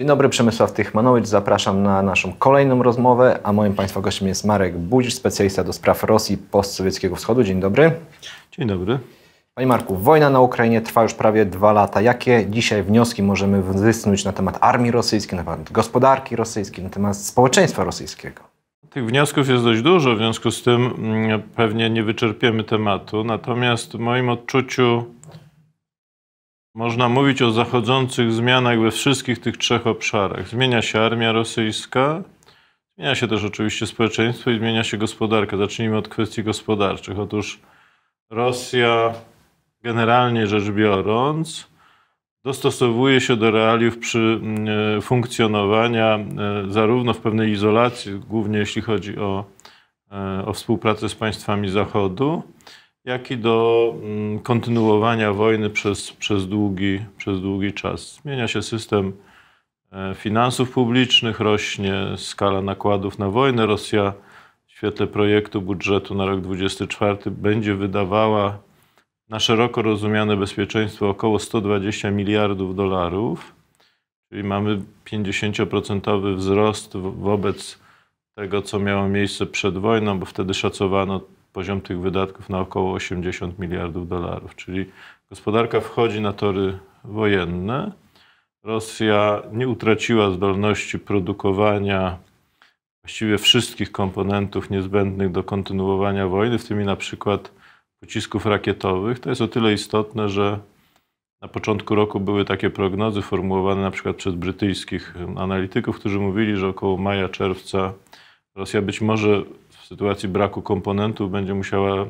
Dzień dobry, Przemysław Tychmanowicz. Zapraszam na naszą kolejną rozmowę, a moim Państwa gościem jest Marek Budzisz, specjalista do spraw Rosji postsowieckiego wschodu. Dzień dobry. Dzień dobry. Panie Marku, wojna na Ukrainie trwa już prawie dwa lata. Jakie dzisiaj wnioski możemy wysnuć na temat armii rosyjskiej, na temat gospodarki rosyjskiej, na temat społeczeństwa rosyjskiego? Tych wniosków jest dość dużo, w związku z tym mm, pewnie nie wyczerpiemy tematu. Natomiast w moim odczuciu można mówić o zachodzących zmianach we wszystkich tych trzech obszarach. Zmienia się armia rosyjska, zmienia się też oczywiście społeczeństwo i zmienia się gospodarka. Zacznijmy od kwestii gospodarczych. Otóż Rosja, generalnie rzecz biorąc, dostosowuje się do realiów przy e, funkcjonowania e, zarówno w pewnej izolacji, głównie jeśli chodzi o, e, o współpracę z państwami Zachodu, jak i do mm, kontynuowania wojny przez, przez, długi, przez długi czas. Zmienia się system finansów publicznych, rośnie skala nakładów na wojnę. Rosja w świetle projektu budżetu na rok 2024 będzie wydawała na szeroko rozumiane bezpieczeństwo około 120 miliardów dolarów, czyli mamy 50% wzrost wobec tego, co miało miejsce przed wojną, bo wtedy szacowano poziom tych wydatków na około 80 miliardów dolarów, czyli gospodarka wchodzi na tory wojenne. Rosja nie utraciła zdolności produkowania właściwie wszystkich komponentów niezbędnych do kontynuowania wojny, w tym i na przykład pocisków rakietowych. To jest o tyle istotne, że na początku roku były takie prognozy formułowane na przykład przez brytyjskich analityków, którzy mówili, że około maja, czerwca Rosja być może sytuacji braku komponentów będzie musiała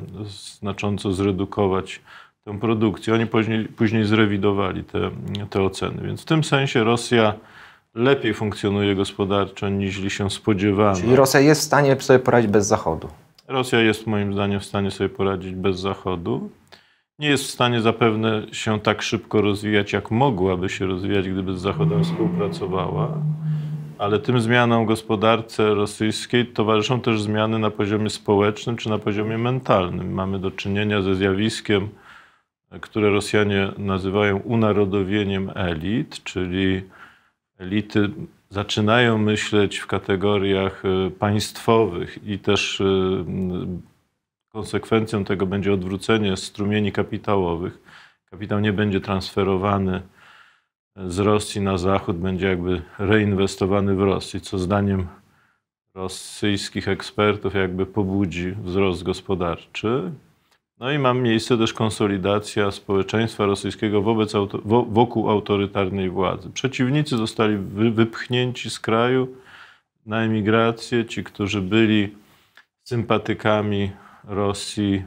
znacząco zredukować tę produkcję. Oni później, później zrewidowali te, te oceny. Więc w tym sensie Rosja lepiej funkcjonuje gospodarczo niż się spodziewano. Czyli Rosja jest w stanie sobie poradzić bez Zachodu. Rosja jest moim zdaniem w stanie sobie poradzić bez Zachodu. Nie jest w stanie zapewne się tak szybko rozwijać, jak mogłaby się rozwijać, gdyby z Zachodem współpracowała. Ale tym zmianom gospodarce rosyjskiej towarzyszą też zmiany na poziomie społecznym czy na poziomie mentalnym. Mamy do czynienia ze zjawiskiem, które Rosjanie nazywają unarodowieniem elit, czyli elity zaczynają myśleć w kategoriach e, państwowych i też e, konsekwencją tego będzie odwrócenie strumieni kapitałowych. Kapitał nie będzie transferowany z Rosji na Zachód, będzie jakby reinwestowany w Rosji, co zdaniem rosyjskich ekspertów jakby pobudzi wzrost gospodarczy. No i ma miejsce też konsolidacja społeczeństwa rosyjskiego wobec, wokół autorytarnej władzy. Przeciwnicy zostali wypchnięci z kraju na emigrację. Ci, którzy byli sympatykami Rosji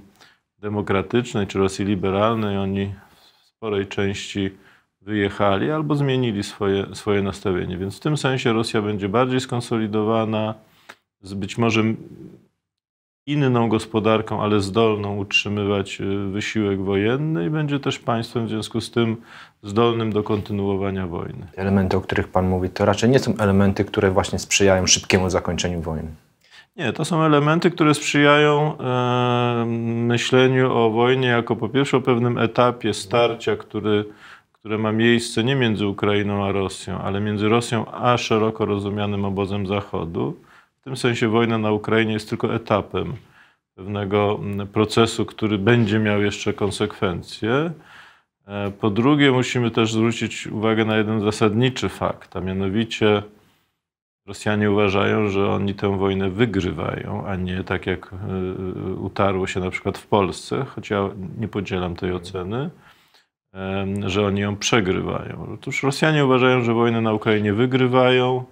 demokratycznej czy Rosji liberalnej, oni w sporej części wyjechali albo zmienili swoje, swoje nastawienie. Więc w tym sensie Rosja będzie bardziej skonsolidowana, z być może inną gospodarką, ale zdolną utrzymywać y, wysiłek wojenny i będzie też państwem w związku z tym zdolnym do kontynuowania wojny. Elementy, o których Pan mówi, to raczej nie są elementy, które właśnie sprzyjają szybkiemu zakończeniu wojny. Nie, to są elementy, które sprzyjają e, myśleniu o wojnie jako po pierwsze o pewnym etapie starcia, który, które ma miejsce nie między Ukrainą a Rosją, ale między Rosją a szeroko rozumianym obozem Zachodu w tym sensie wojna na Ukrainie jest tylko etapem pewnego mm, procesu, który będzie miał jeszcze konsekwencje. E, po drugie, musimy też zwrócić uwagę na jeden zasadniczy fakt, a mianowicie Rosjanie uważają, że oni tę wojnę wygrywają, a nie tak jak e, utarło się na przykład w Polsce, choć ja nie podzielam tej oceny, że oni ją przegrywają. Otóż Rosjanie uważają, że wojnę na Ukrainie wygrywają,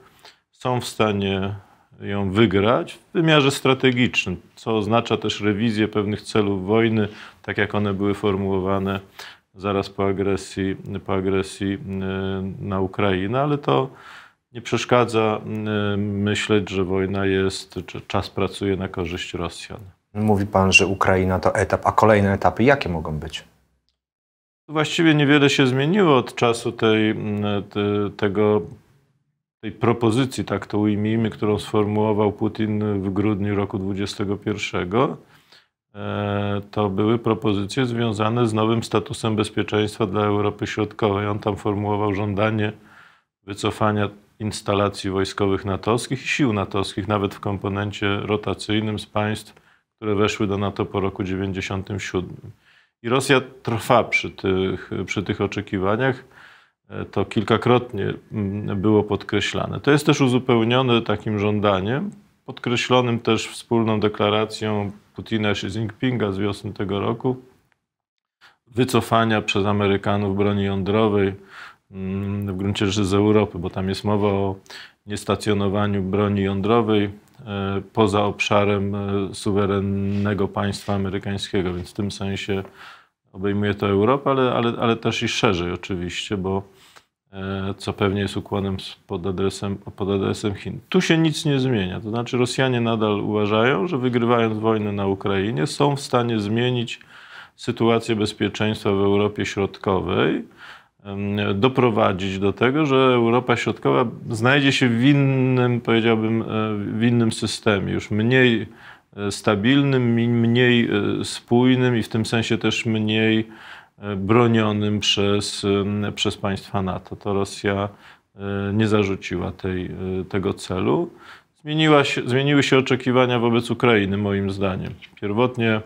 są w stanie ją wygrać w wymiarze strategicznym, co oznacza też rewizję pewnych celów wojny, tak jak one były formułowane zaraz po agresji, po agresji na Ukrainę, ale to nie przeszkadza myśleć, że wojna jest, czy czas pracuje na korzyść Rosjan. Mówi pan, że Ukraina to etap, a kolejne etapy jakie mogą być? Właściwie niewiele się zmieniło od czasu tej, te, tego tej propozycji, tak to ujmijmy, którą sformułował Putin w grudniu roku 2021, e, to były propozycje związane z nowym statusem bezpieczeństwa dla Europy Środkowej. On tam formułował żądanie wycofania instalacji wojskowych natowskich i sił natowskich, nawet w komponencie rotacyjnym z państw, które weszły do NATO po roku 1997. I Rosja trwa przy tych, przy tych oczekiwaniach. To kilkakrotnie mm, było podkreślane. To jest też uzupełnione takim żądaniem, podkreślonym też wspólną deklaracją Putina i Xi Jinpinga z wiosny tego roku, wycofania przez Amerykanów broni jądrowej, mm, w gruncie rzeczy z Europy, bo tam jest mowa o niestacjonowaniu broni jądrowej e, poza obszarem e, suwerennego państwa amerykańskiego, więc w tym sensie obejmuje to Europę, ale, ale, ale też i szerzej oczywiście, bo e, co pewnie jest ukłonem pod adresem, pod adresem Chin. Tu się nic nie zmienia, to znaczy Rosjanie nadal uważają, że wygrywając wojnę na Ukrainie są w stanie zmienić sytuację bezpieczeństwa w Europie Środkowej, doprowadzić do tego, że Europa Środkowa znajdzie się w innym, powiedziałbym, e, w innym systemie, już mniej e, stabilnym, mniej e, spójnym i w tym sensie też mniej bronionym przez, przez państwa NATO. To Rosja nie zarzuciła tej, tego celu. Zmieniła się, zmieniły się oczekiwania wobec Ukrainy, moim zdaniem. Pierwotnie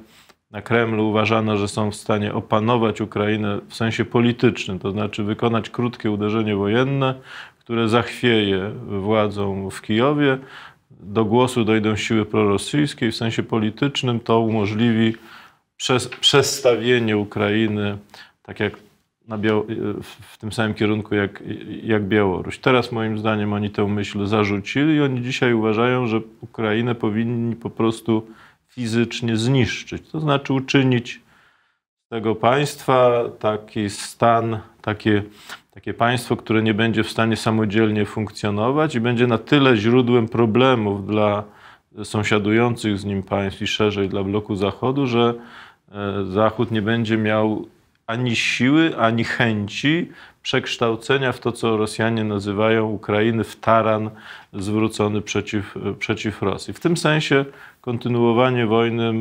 na Kremlu uważano, że są w stanie opanować Ukrainę w sensie politycznym, to znaczy wykonać krótkie uderzenie wojenne, które zachwieje władzą w Kijowie. Do głosu dojdą siły prorosyjskie i w sensie politycznym to umożliwi przez, przestawienie Ukrainy, tak jak w tym samym kierunku jak, jak Białoruś. Teraz moim zdaniem oni tę myśl zarzucili i oni dzisiaj uważają, że Ukrainę powinni po prostu fizycznie zniszczyć. To znaczy uczynić z tego państwa taki stan, takie, takie państwo, które nie będzie w stanie samodzielnie funkcjonować i będzie na tyle źródłem problemów dla sąsiadujących z nim państw i szerzej dla bloku Zachodu, że e, Zachód nie będzie miał ani siły, ani chęci przekształcenia w to, co Rosjanie nazywają Ukrainy, w taran zwrócony przeciw, przeciw Rosji. W tym sensie kontynuowanie wojny,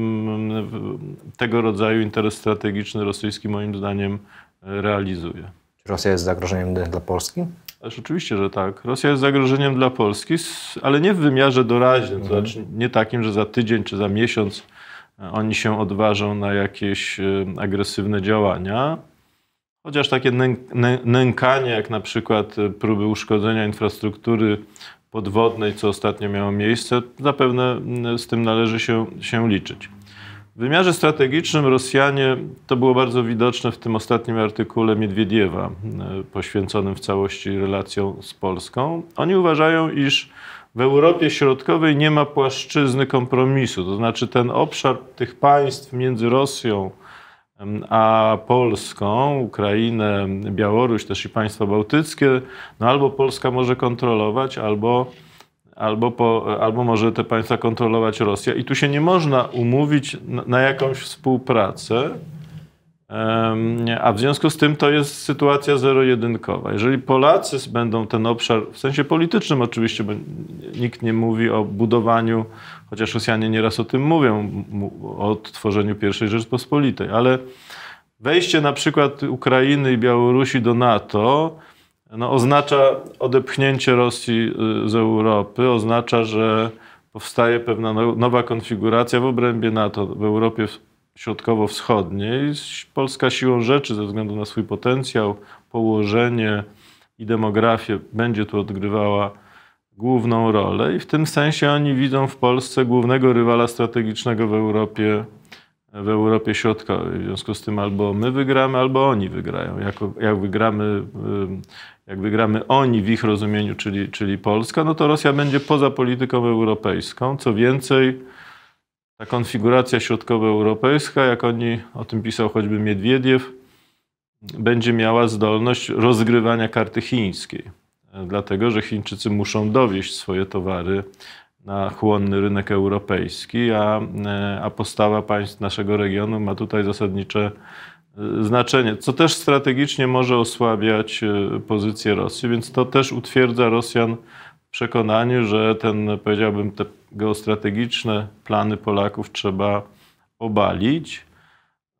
tego rodzaju interes strategiczny rosyjski moim zdaniem realizuje. Czy Rosja jest zagrożeniem dla Polski? Ależ oczywiście, że tak. Rosja jest zagrożeniem dla Polski, ale nie w wymiarze doraźnym, to mhm. znaczy nie takim, że za tydzień czy za miesiąc oni się odważą na jakieś e, agresywne działania. Chociaż takie nękanie, jak na przykład e, próby uszkodzenia infrastruktury podwodnej, co ostatnio miało miejsce, zapewne z tym należy się, się liczyć. W wymiarze strategicznym Rosjanie, to było bardzo widoczne w tym ostatnim artykule Miedwiediewa, e, poświęconym w całości relacjom z Polską. Oni uważają, iż w Europie Środkowej nie ma płaszczyzny kompromisu, to znaczy ten obszar tych państw między Rosją a Polską, Ukrainę, Białoruś, też i państwa bałtyckie, no albo Polska może kontrolować, albo, albo, po, albo może te państwa kontrolować Rosja. I tu się nie można umówić na, na jakąś współpracę, a w związku z tym to jest sytuacja zero-jedynkowa. Jeżeli Polacy będą ten obszar, w sensie politycznym oczywiście, bo nikt nie mówi o budowaniu, chociaż Rosjanie nieraz o tym mówią, o odtworzeniu I Rzeczpospolitej, ale wejście na przykład Ukrainy i Białorusi do NATO no, oznacza odepchnięcie Rosji y, z Europy, oznacza, że powstaje pewna no, nowa konfiguracja w obrębie NATO w Europie środkowo-wschodniej. Polska siłą rzeczy, ze względu na swój potencjał, położenie i demografię, będzie tu odgrywała główną rolę. I w tym sensie oni widzą w Polsce głównego rywala strategicznego w Europie, w Europie Środkowej. W związku z tym albo my wygramy, albo oni wygrają. Jak, jak, wygramy, jak wygramy oni w ich rozumieniu, czyli, czyli Polska, no to Rosja będzie poza polityką europejską. Co więcej, ta konfiguracja środkowoeuropejska, jak oni, o tym pisał choćby Miedwiediew, będzie miała zdolność rozgrywania karty chińskiej. Dlatego, że Chińczycy muszą dowieść swoje towary na chłonny rynek europejski, a, a postawa państw naszego regionu ma tutaj zasadnicze e, znaczenie, co też strategicznie może osłabiać e, pozycję Rosji, więc to też utwierdza Rosjan przekonaniu, że ten, powiedziałbym, te geostrategiczne plany Polaków trzeba obalić.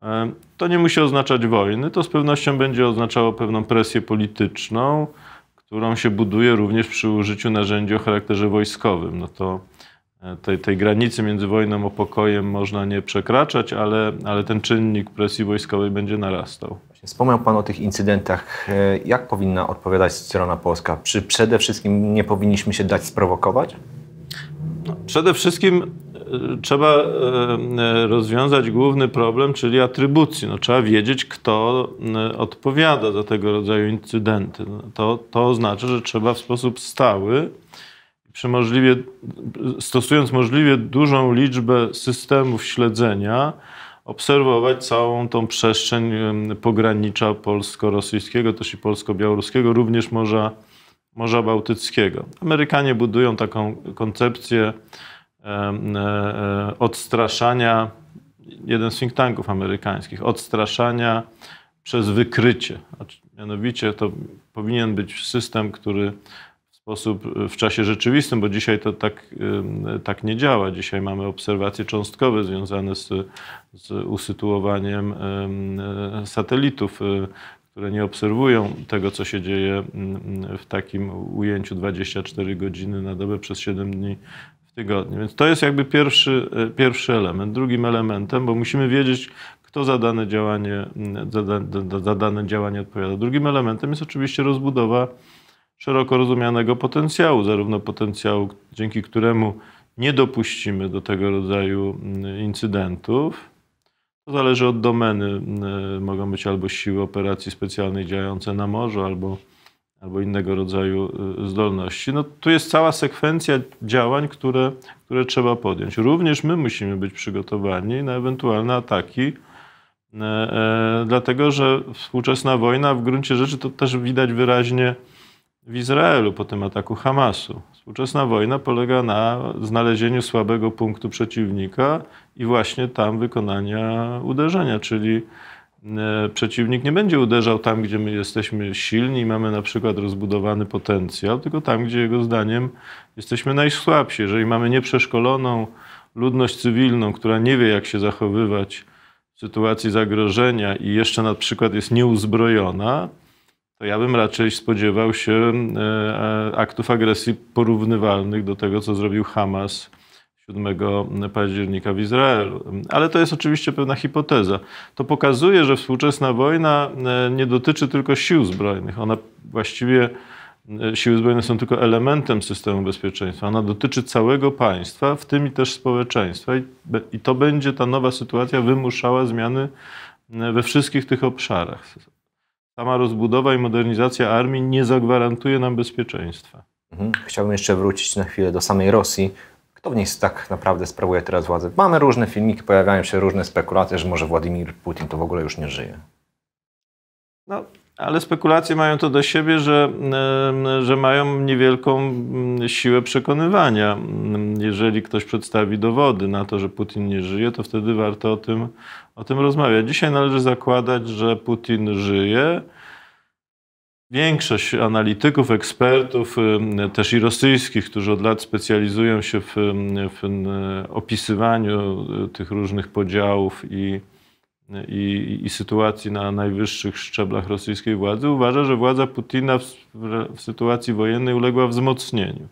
E, to nie musi oznaczać wojny, to z pewnością będzie oznaczało pewną presję polityczną, którą się buduje również przy użyciu narzędzi o charakterze wojskowym. No to e, tej, tej granicy między wojną a pokojem można nie przekraczać, ale, ale ten czynnik presji wojskowej będzie narastał. Wspomniał Pan o tych incydentach. E, jak powinna odpowiadać strona polska? Czy przede wszystkim nie powinniśmy się dać sprowokować? No, przede wszystkim e, trzeba rozwiązać główny problem, czyli atrybucji. No, trzeba wiedzieć, kto odpowiada za tego rodzaju incydenty. No, to, to oznacza, że trzeba w sposób stały przy możliwie, stosując możliwie dużą liczbę systemów śledzenia, obserwować całą tą przestrzeń pogranicza polsko-rosyjskiego, też i polsko-białoruskiego, również Morza, Morza Bałtyckiego. Amerykanie budują taką koncepcję e, e, odstraszania, jeden z think tanków amerykańskich, odstraszania przez wykrycie. Mianowicie to powinien być system, który sposób y, w czasie rzeczywistym, bo dzisiaj to tak, y, tak nie działa. Dzisiaj mamy obserwacje cząstkowe związane z, z usytuowaniem y, satelitów, które nie obserwują tego, co się dzieje w takim ujęciu 24 godziny na dobę przez 7 dni w tygodniu. Więc to jest jakby pierwszy, pierwszy element. Drugim elementem, bo musimy wiedzieć, kto za dane działanie, za, za dane działanie odpowiada. Drugim elementem jest oczywiście rozbudowa szeroko rozumianego potencjału, zarówno potencjału, dzięki któremu nie dopuścimy do tego rodzaju mm, incydentów. To zależy od domeny. Mm, mogą być albo siły operacji specjalnej działające na morzu, albo, albo innego rodzaju y, zdolności. No, tu jest cała sekwencja działań, które, które trzeba podjąć. Również my musimy być przygotowani na ewentualne ataki, e, e, dlatego że współczesna wojna w gruncie rzeczy to też widać wyraźnie w Izraelu po tym ataku Hamasu. Współczesna wojna polega na znalezieniu słabego punktu przeciwnika i właśnie tam wykonania uderzenia, czyli e, przeciwnik nie będzie uderzał tam, gdzie my jesteśmy silni i mamy na przykład rozbudowany potencjał, tylko tam, gdzie jego zdaniem jesteśmy najsłabsi. Jeżeli mamy nieprzeszkoloną ludność cywilną, która nie wie, jak się zachowywać w sytuacji zagrożenia i jeszcze na przykład jest nieuzbrojona, to ja bym raczej spodziewał się e, e, aktów agresji porównywalnych do tego, co zrobił Hamas 7 października w Izraelu. Ale to jest oczywiście pewna hipoteza. To pokazuje, że współczesna wojna e, nie dotyczy tylko sił zbrojnych. Ona właściwie, siły zbrojne są tylko elementem systemu bezpieczeństwa. Ona dotyczy całego państwa, w tym i też społeczeństwa. I to będzie ta nowa sytuacja wymuszała zmiany we wszystkich tych obszarach sama rozbudowa i modernizacja armii nie zagwarantuje nam bezpieczeństwa. Mhm. Chciałbym jeszcze wrócić na chwilę do samej Rosji. Kto w niej tak naprawdę sprawuje teraz władzę? Mamy różne filmiki, pojawiają się różne spekulacje, że może Władimir Putin to w ogóle już nie żyje. No, ale spekulacje mają to do siebie, że, że mają niewielką siłę przekonywania. Jeżeli ktoś przedstawi dowody na to, że Putin nie żyje, to wtedy warto o tym, o tym rozmawiać. Dzisiaj należy zakładać, że Putin żyje. Większość analityków, ekspertów, też i rosyjskich, którzy od lat specjalizują się w, w opisywaniu tych różnych podziałów i i, i, sytuacji na najwyższych szczeblach rosyjskiej władzy, uważa, że władza Putina w, w, sytuacji wojennej uległa wzmocnieniu.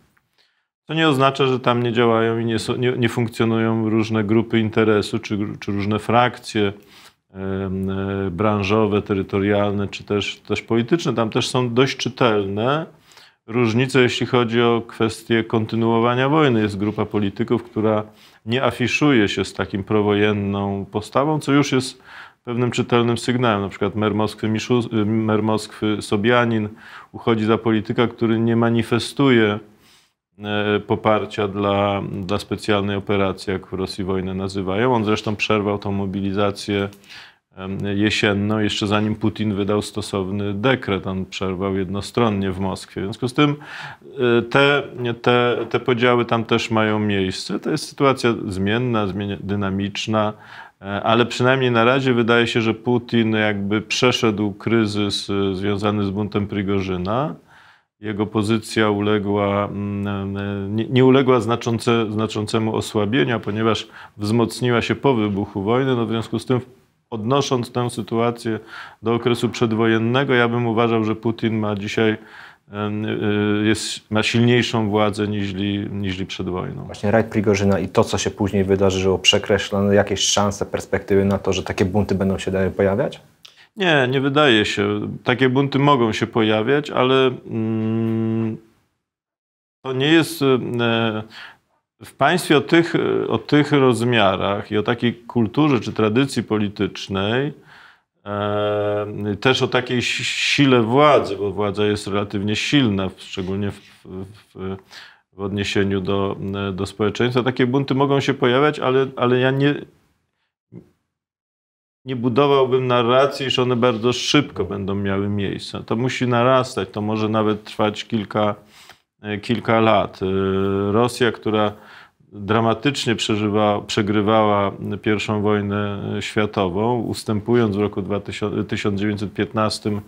To nie oznacza, że tam nie działają i nie, nie, nie funkcjonują różne grupy interesu, czy, czy różne frakcje e, branżowe, terytorialne, czy też, też polityczne. Tam też są dość czytelne różnice, jeśli chodzi o kwestię kontynuowania wojny. Jest grupa polityków, która nie afiszuje się z takim prowojenną postawą, co już jest pewnym czytelnym sygnałem. Na przykład mer Moskwy, Miszu, mer Moskwy Sobianin uchodzi za polityka, który nie manifestuje e, poparcia dla, dla specjalnej operacji, jak w Rosji wojnę nazywają. On zresztą przerwał tą mobilizację jesienną, jeszcze zanim Putin wydał stosowny dekret. On przerwał jednostronnie w Moskwie. W związku z tym e, te, te, te podziały tam też mają miejsce. To jest sytuacja zmienna, dynamiczna, e, ale przynajmniej na razie wydaje się, że Putin jakby przeszedł kryzys e, związany z buntem Prigorzyna. Jego pozycja uległa, mm, nie, nie uległa znaczące, znaczącemu osłabieniu, ponieważ wzmocniła się po wybuchu wojny. No w związku z tym odnosząc tę sytuację do okresu przedwojennego, ja bym uważał, że Putin ma dzisiaj jest, ma silniejszą władzę niż, niż przed wojną. Właśnie rajd Prigorzyna i to, co się później wydarzyło, przekreślono jakieś szanse, perspektywy na to, że takie bunty będą się dalej pojawiać? Nie, nie wydaje się. Takie bunty mogą się pojawiać, ale mm, to nie jest. W państwie o tych, o tych rozmiarach i o takiej kulturze czy tradycji politycznej, e, też o takiej sile władzy, bo władza jest relatywnie silna, szczególnie w, w, w odniesieniu do, do społeczeństwa. Takie bunty mogą się pojawiać, ale, ale ja nie, nie budowałbym narracji, że one bardzo szybko będą miały miejsce. To musi narastać, to może nawet trwać kilka, kilka lat. E, Rosja, która dramatycznie przeżywa, przegrywała I wojnę światową, ustępując w roku 2000, 1915 e,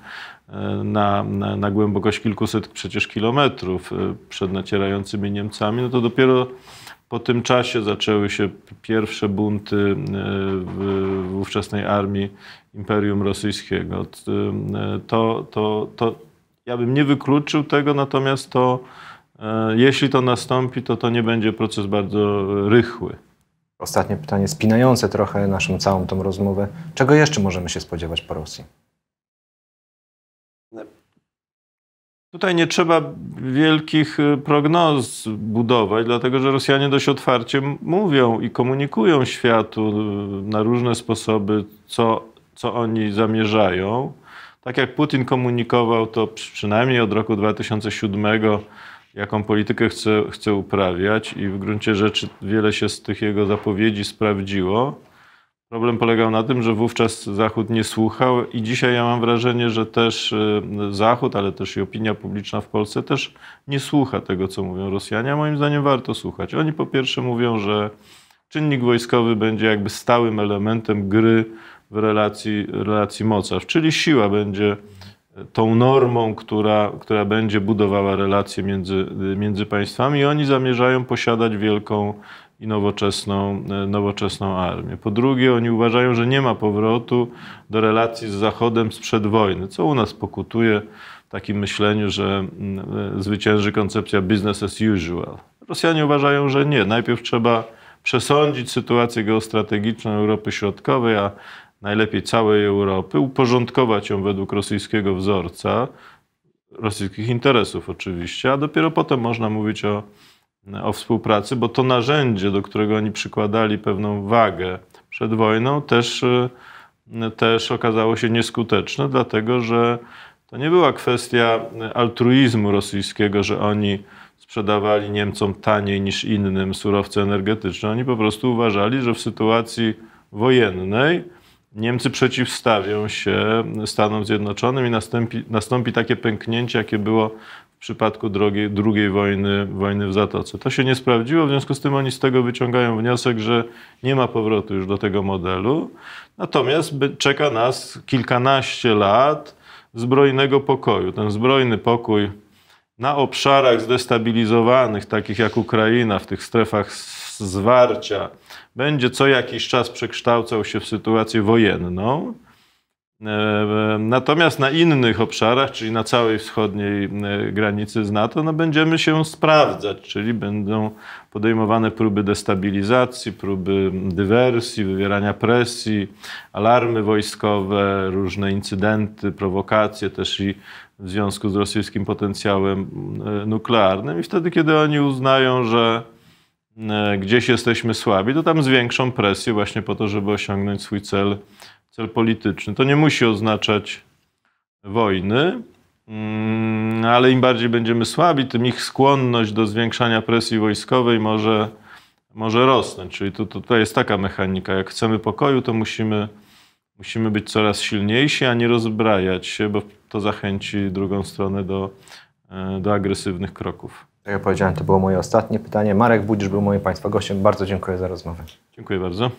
na, na, na głębokość kilkuset przecież kilometrów przed nacierającymi Niemcami, no to dopiero po tym czasie zaczęły się pierwsze bunty e, w ówczesnej armii Imperium Rosyjskiego. E, to, to, to ja bym nie wykluczył tego, natomiast to, e, jeśli to nastąpi, to to nie będzie proces bardzo rychły. Ostatnie pytanie, spinające trochę naszą całą tą rozmowę. Czego jeszcze możemy się spodziewać po Rosji? Tutaj nie trzeba wielkich y, prognoz budować, dlatego że Rosjanie dość otwarcie mówią i komunikują światu na różne sposoby, co, co oni zamierzają. Tak jak Putin komunikował to przynajmniej od roku 2007, jaką politykę chce, chce uprawiać, i w gruncie rzeczy wiele się z tych jego zapowiedzi sprawdziło. Problem polegał na tym, że wówczas Zachód nie słuchał i dzisiaj ja mam wrażenie, że też y, Zachód, ale też i opinia publiczna w Polsce też nie słucha tego, co mówią Rosjanie, a moim zdaniem warto słuchać. Oni po pierwsze mówią, że czynnik wojskowy będzie jakby stałym elementem gry w relacji, relacji mocarstw, czyli siła będzie tą normą, która, która będzie budowała relacje między, między państwami i oni zamierzają posiadać wielką i nowoczesną, e, nowoczesną armię. Po drugie, oni uważają, że nie ma powrotu do relacji z Zachodem sprzed wojny, co u nas pokutuje w takim myśleniu, że e, zwycięży koncepcja business as usual. Rosjanie uważają, że nie. Najpierw trzeba przesądzić sytuację geostrategiczną Europy Środkowej, a najlepiej całej Europy, uporządkować ją według rosyjskiego wzorca, rosyjskich interesów oczywiście, a dopiero potem można mówić o o współpracy, bo to narzędzie, do którego oni przykładali pewną wagę przed wojną, też, też okazało się nieskuteczne, dlatego że to nie była kwestia altruizmu rosyjskiego, że oni sprzedawali Niemcom taniej niż innym surowce energetyczne. Oni po prostu uważali, że w sytuacji wojennej Niemcy przeciwstawią się Stanom Zjednoczonym i nastąpi, nastąpi takie pęknięcie, jakie było przypadku drugiej, drugiej wojny, wojny w Zatoce. To się nie sprawdziło, w związku z tym oni z tego wyciągają wniosek, że nie ma powrotu już do tego modelu. Natomiast czeka nas kilkanaście lat zbrojnego pokoju. Ten zbrojny pokój na obszarach zdestabilizowanych, takich jak Ukraina, w tych strefach zwarcia, będzie co jakiś czas przekształcał się w sytuację wojenną. E, natomiast na innych obszarach, czyli na całej wschodniej e, granicy z NATO, no będziemy się sprawdzać, czyli będą podejmowane próby destabilizacji, próby dywersji, wywierania presji, alarmy wojskowe, różne incydenty, prowokacje też i w związku z rosyjskim potencjałem e, nuklearnym. I wtedy, kiedy oni uznają, że gdzieś jesteśmy słabi, to tam zwiększą presję właśnie po to, żeby osiągnąć swój cel cel polityczny. To nie musi oznaczać wojny, mm, ale im bardziej będziemy słabi, tym ich skłonność do zwiększania presji wojskowej może, może rosnąć. Czyli tu, tutaj jest taka mechanika. Jak chcemy pokoju, to musimy, musimy być coraz silniejsi, a nie rozbrajać się, bo to zachęci drugą stronę do, e, do agresywnych kroków. Tak jak powiedziałem, to było moje ostatnie pytanie. Marek Budzisz był moim Państwa gościem. Bardzo dziękuję za rozmowę. Dziękuję bardzo.